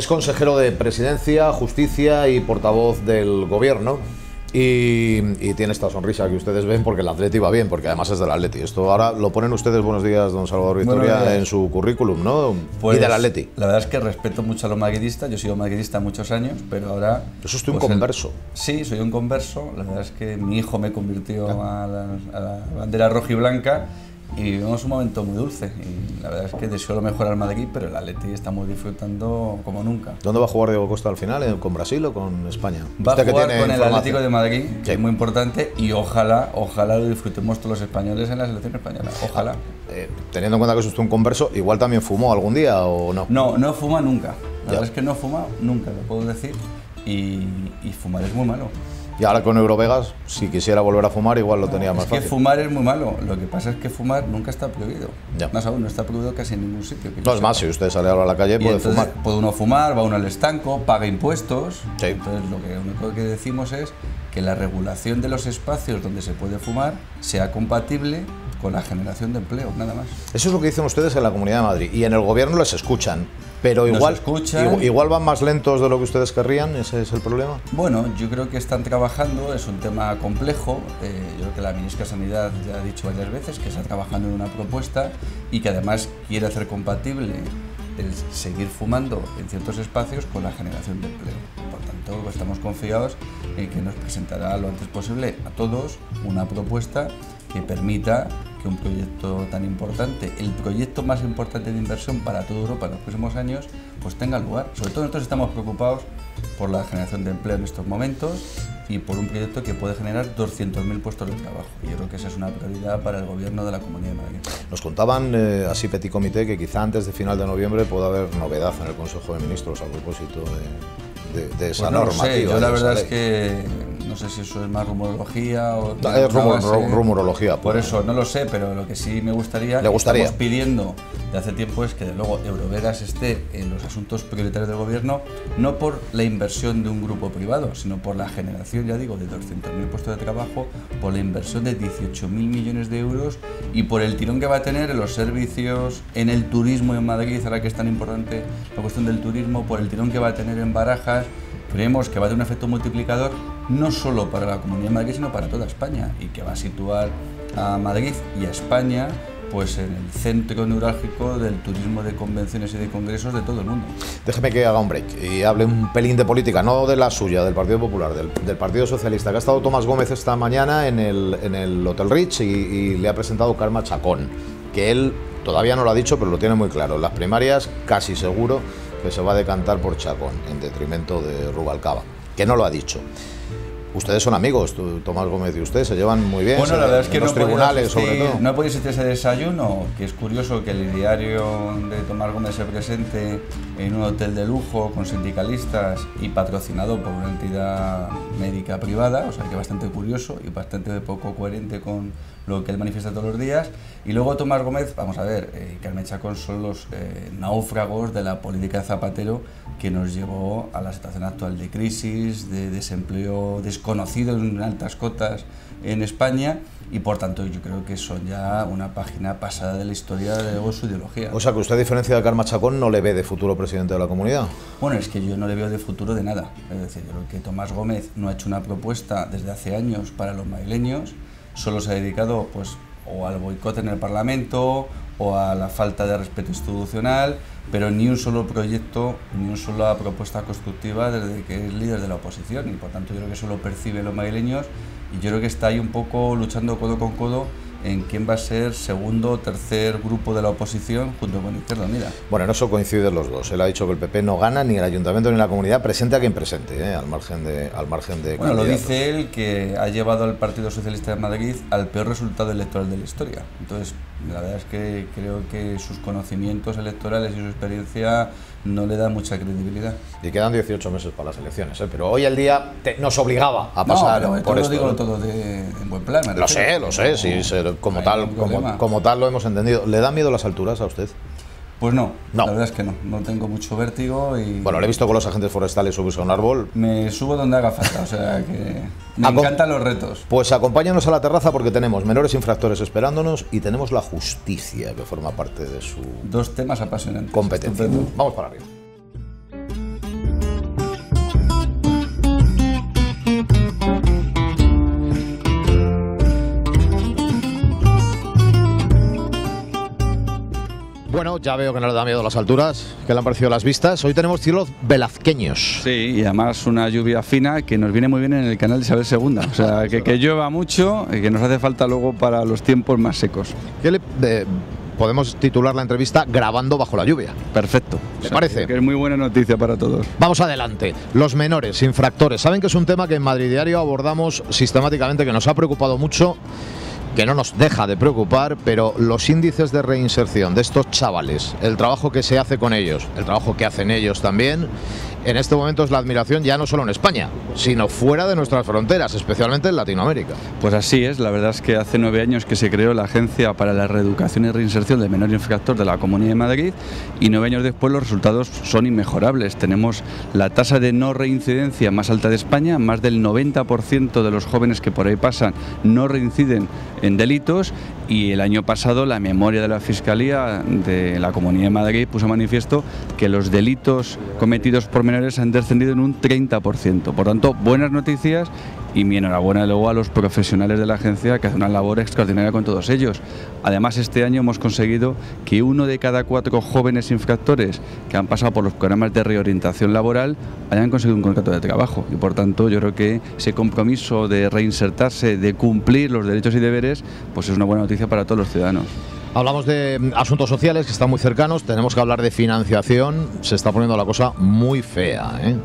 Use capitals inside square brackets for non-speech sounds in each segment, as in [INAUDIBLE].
Es consejero de Presidencia, Justicia y portavoz del Gobierno. Y, y tiene esta sonrisa que ustedes ven porque el Atleti va bien, porque además es del Atleti. Esto ahora lo ponen ustedes, buenos días, don Salvador Victoria, en su currículum, ¿no? Pues, y del Atleti. La verdad es que respeto mucho a los madridistas. Yo he sido madridista muchos años, pero ahora. Eso es usted un pues, el- converso. sí, soy un converso. La verdad es que mi hijo me convirtió a la, a la bandera roja y blanca y vivimos un momento muy dulce. Y la verdad es que deseo lo mejor al Madrid, pero el Atleti estamos disfrutando como nunca. ¿Dónde va a jugar Diego Costa al final? ¿Con Brasil o con España? Va a que jugar tiene con el. Atlético de Madrid, que Sí. es muy importante, y ojalá, ojalá lo disfrutemos todos los españoles en la selección española. Ojalá. Eh, teniendo en cuenta que es usted un converso, igual también fumó algún día o no. No, no fuma nunca. La Ya. verdad es que no fuma nunca, lo puedo decir. Y, y fumar es muy malo. Y ahora con Eurovegas, si quisiera volver a fumar, igual lo tenía más es que fácil. fumar es muy malo. Lo que pasa es que fumar nunca está prohibido. Ya. Más aún, no está prohibido casi en ningún sitio. No es más, si usted sale ahora a la calle, Y puede entonces fumar. Puede uno fumar, va uno al estanco, paga impuestos. Sí. Entonces, lo que único que decimos es que la regulación de los espacios donde se puede fumar sea compatible con la generación de empleo, nada más. Eso es lo que dicen ustedes en la Comunidad de Madrid. Y en el gobierno les escuchan. Pero igual, igual, igual van más lentos de lo que ustedes querrían, ese es el problema. Bueno, yo creo que están trabajando, es un tema complejo. eh, yo creo que la ministra de Sanidad ya ha dicho varias veces que está trabajando en una propuesta y que además quiere hacer compatible el seguir fumando en ciertos espacios con la generación de empleo. Por tanto, estamos confiados en que nos presentará lo antes posible a todos una propuesta que permita que un proyecto tan importante, el proyecto más importante de inversión para toda Europa en los próximos años, pues tenga lugar. Sobre todo nosotros estamos preocupados por la generación de empleo en estos momentos y por un proyecto que puede generar 200.000 puestos de trabajo. Y yo creo que esa es una prioridad para el gobierno de la Comunidad de Madrid. Nos contaban eh, así Petit Comité que quizá antes de final de noviembre pueda haber novedad en el Consejo de Ministros a propósito de, de- de esa Pues no normativa. sé, yo la verdad es que no sé si eso es más rumorología o... Es rumor- rumorología, Por pues. eso, no lo sé, pero lo que sí me gustaría... ¿Le gustaría? Estamos pidiendo de hace tiempo es que de luego Eurovegas esté en los asuntos prioritarios del gobierno, no por la inversión de un grupo privado, sino por la generación, ya digo, de 200.000 puestos de trabajo, por la inversión de 18.000 millones de euros y por el tirón que va a tener en los servicios, en el turismo en Madrid, ahora que es tan importante la cuestión del turismo, por el tirón que va a tener en Barajas, creemos que va a tener un efecto multiplicador no solo para la Comunidad de Madrid, sino para toda España y que va a situar a Madrid y a España pues en el centro neurálgico del turismo de convenciones y de congresos de todo el mundo. Déjeme que haga un break y hable un pelín de política, no de la suya, del Partido Popular, del, Partido Socialista, ha estado Tomás Gómez esta mañana en el, en el Hotel Rich y, y le ha presentado Karma Chacón, que él todavía no lo ha dicho, pero lo tiene muy claro. Las primarias casi seguro que se va a decantar por Chacón, en detrimento de Rubalcaba, que no lo ha dicho. Ustedes son amigos, tú, Tomás Gómez y usted, se llevan muy bien. Bueno, la verdad es en que los no tribunales, sobre todo. no he podido asistir a ese desayuno, que es curioso que el diario de Tomás Gómez se presente en un hotel de lujo con sindicalistas y patrocinado por una entidad médica privada, o sea que bastante curioso y bastante poco coherente con lo que él manifiesta todos los días. Y luego Tomás Gómez, vamos a ver, eh, Carmen Chacón son los eh, náufragos de la política de Zapatero que nos llevó a la situación actual de crisis, de desempleo desconocido en altas cotas en España y por tanto yo creo que son ya una página pasada de la historia de luego su ideología. O sea, que usted, a diferencia de Karma Chacón, no le ve de futuro presidente de la comunidad. Bueno, es que yo no le veo de futuro de nada. Es decir, yo creo que Tomás Gómez no ha hecho una propuesta desde hace años para los madrileños, solo se ha dedicado pues o al boicot en el Parlamento o a la falta de respeto institucional, pero ni un solo proyecto, ni una sola propuesta constructiva desde que es líder de la oposición y por tanto yo creo que eso lo perciben los madrileños y yo creo que está ahí un poco luchando codo con codo en quién va a ser segundo o tercer grupo de la oposición junto con Izquierda Unida. Bueno, en eso coinciden los dos. Él ha dicho que el PP no gana ni el ayuntamiento ni la comunidad, presente a quien presente, ¿eh? al margen de, al margen de Bueno, lo dice él que ha llevado al Partido Socialista de Madrid al peor resultado electoral de la historia. Entonces, la verdad es que creo que sus conocimientos electorales y su experiencia no le dan mucha credibilidad. Y quedan 18 meses para las elecciones, ¿eh? pero hoy el día te- nos obligaba a pasar no, por esto. lo digo todo de, en buen plan. me Lo sé, lo sé, sí, como, tal, como, como tal lo hemos entendido. ¿Le da miedo las alturas a usted? Pues no, No. la verdad es que no. No tengo mucho vértigo y Bueno, le he visto con los agentes forestales subirse a un árbol. me subo donde haga falta. O sea que me encantan los retos. Pues acompáñanos a la terraza porque tenemos menores infractores esperándonos y tenemos la justicia que forma parte de su Dos temas apasionantes. competencia. Estupendo. Vamos para arriba. Ya veo que no le da miedo las alturas, que le han parecido las vistas. Hoy tenemos cielos velazqueños. Sí, y además una lluvia fina que nos viene muy bien en el canal de Isabel II. O sea, [LAUGHS] que, que llueva mucho y que nos hace falta luego para los tiempos más secos. ¿Qué le, eh, podemos titular la entrevista grabando bajo la lluvia? Perfecto. ¿Te parece? Que es muy buena noticia para todos. Vamos adelante. Los menores, infractores. Saben que es un tema que en Madrid Diario abordamos sistemáticamente, que nos ha preocupado mucho que no nos deja de preocupar, pero los índices de reinserción de estos chavales, el trabajo que se hace con ellos, el trabajo que hacen ellos también, en este momento es la admiración ya no solo en España, sino fuera de nuestras fronteras, especialmente en Latinoamérica. Pues así es, la verdad es que hace nueve años que se creó la Agencia para la Reeducación y Reinserción del Menor Infractor de la Comunidad de Madrid y nueve años después los resultados son inmejorables. Tenemos la tasa de no reincidencia más alta de España, más del 90% de los jóvenes que por ahí pasan no reinciden en delitos y el año pasado la memoria de la Fiscalía de la Comunidad de Madrid puso manifiesto que los delitos cometidos por han descendido en un 30%. Por tanto, buenas noticias y mi enhorabuena luego a los profesionales de la agencia que hacen una labor extraordinaria con todos ellos. Además, este año hemos conseguido que uno de cada cuatro jóvenes infractores que han pasado por los programas de reorientación laboral hayan conseguido un contrato de trabajo. Y por tanto, yo creo que ese compromiso de reinsertarse, de cumplir los derechos y deberes, pues es una buena noticia para todos los ciudadanos. Hablamos de mm, asuntos sociales que están muy cercanos, tenemos que hablar de financiación, se está poniendo la cosa muy fea. ¿eh?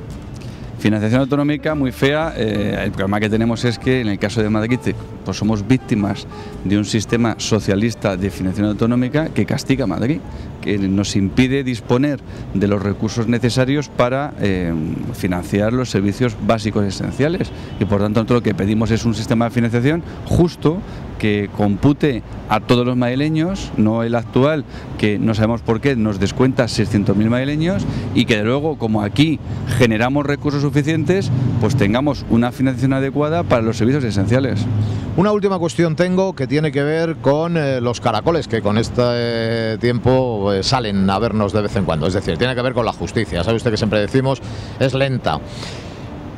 Financiación autonómica muy fea. Eh, el problema que tenemos es que en el caso de Madrid pues somos víctimas de un sistema socialista de financiación autonómica que castiga a Madrid, nos impide disponer de los recursos necesarios para eh, financiar los servicios básicos esenciales. Y por tanto, lo que pedimos es un sistema de financiación justo que compute a todos los madrileños, no el actual, que no sabemos por qué nos descuenta 600.000 madrileños y que de luego, como aquí generamos recursos suficientes, pues tengamos una financiación adecuada para los servicios esenciales. Una última cuestión tengo que tiene que ver con eh, los caracoles que con este tiempo eh, salen a vernos de vez en cuando. Es decir, tiene que ver con la justicia. Sabe usted que siempre decimos es lenta.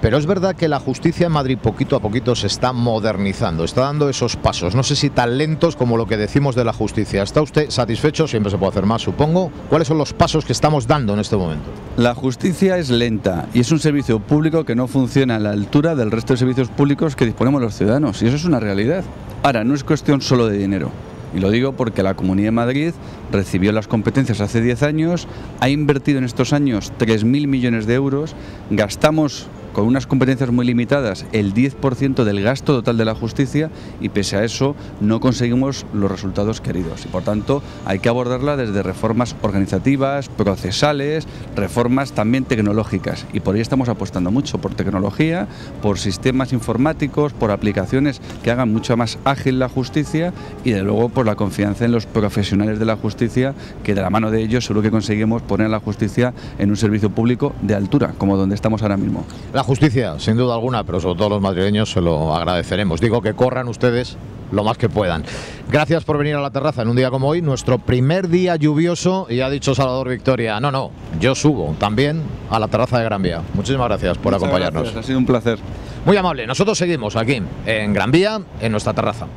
Pero es verdad que la justicia en Madrid poquito a poquito se está modernizando, está dando esos pasos. No sé si tan lentos como lo que decimos de la justicia. ¿Está usted satisfecho? Siempre se puede hacer más, supongo. ¿Cuáles son los pasos que estamos dando en este momento? La justicia es lenta y es un servicio público que no funciona a la altura del resto de servicios públicos que disponemos los ciudadanos. Y eso es una realidad. Ahora, no es cuestión solo de dinero. Y lo digo porque la Comunidad de Madrid recibió las competencias hace 10 años, ha invertido en estos años 3.000 millones de euros, gastamos con unas competencias muy limitadas el 10% del gasto total de la justicia y pese a eso no conseguimos los resultados queridos. Y por tanto hay que abordarla desde reformas organizativas, procesales, reformas también tecnológicas. Y por ahí estamos apostando mucho, por tecnología, por sistemas informáticos, por aplicaciones que hagan mucho más ágil la justicia y de luego por la confianza en los profesionales de la justicia, que de la mano de ellos seguro que conseguimos poner a la justicia en un servicio público de altura, como donde estamos ahora mismo justicia, sin duda alguna, pero sobre todo los madrileños se lo agradeceremos. Digo que corran ustedes lo más que puedan. Gracias por venir a la terraza en un día como hoy, nuestro primer día lluvioso, y ha dicho Salvador Victoria, no, no, yo subo también a la terraza de Gran Vía. Muchísimas gracias por acompañarnos. ha sido un placer. Muy amable, nosotros seguimos aquí en Gran Vía, en nuestra terraza.